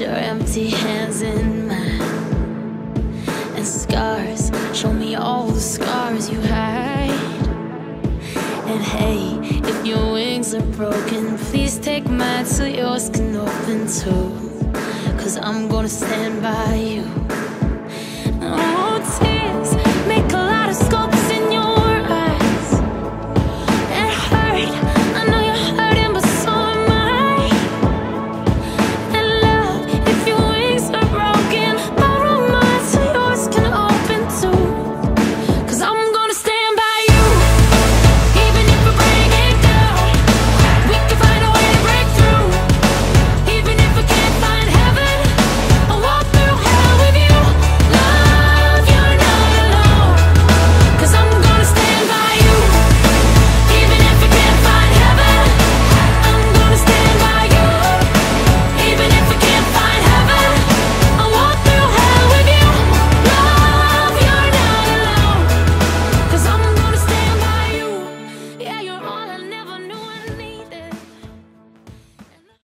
your empty hands in mine. And scars, show me all the scars you hide. And hey, if your wings are broken, please take mine so yours can open too. Cause I'm gonna stand by you. Oh,